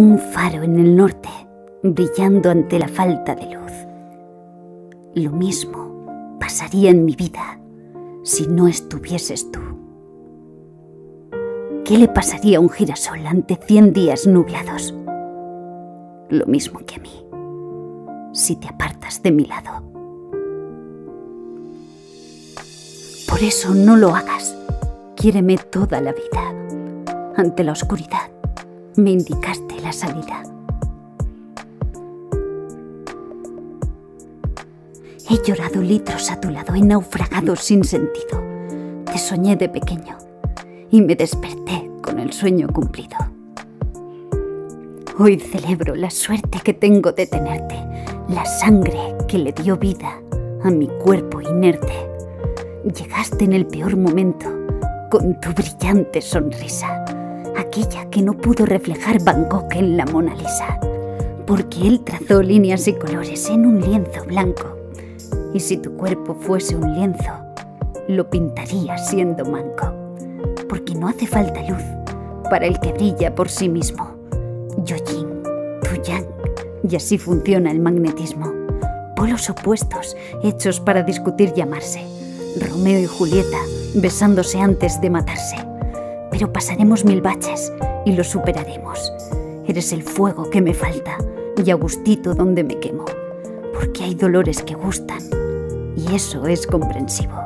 Un faro en el norte, brillando ante la falta de luz. Lo mismo pasaría en mi vida si no estuvieses tú. ¿Qué le pasaría a un girasol ante cien días nublados? Lo mismo que a mí, si te apartas de mi lado. Por eso no lo hagas. Quiéreme toda la vida. Ante la oscuridad, me indicaste la salida. He llorado litros a tu lado, he naufragado sin sentido. Te soñé de pequeño y me desperté con el sueño cumplido. Hoy celebro la suerte que tengo de tenerte, la sangre que le dio vida a mi cuerpo inerte. Llegaste en el peor momento con tu brillante sonrisa, aquella que no pudo reflejar Van Gogh en la Mona Lisa, porque él trazó líneas y colores en un lienzo blanco. Y si tu cuerpo fuese un lienzo, lo pintaría siendo manco porque no hace falta luz para el que brilla por sí mismo. Yo yin, tú yang, y así funciona el magnetismo. Polos opuestos, hechos para discutir y. Romeo y Julieta, besándose antes de matarse. Pero pasaremos mil baches y lo superaremos. Eres el fuego que me falta y Agustito donde me quemo. Porque hay dolores que gustan y eso es comprensivo.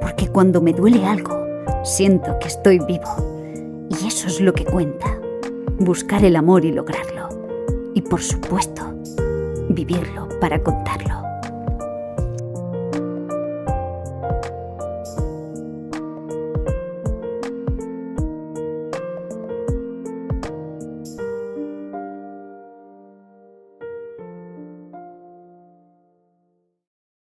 Porque cuando me duele algo, Siento que estoy vivo y eso es lo que cuenta. Buscar el amor y lograrlo. Y por supuesto, vivirlo para contarlo.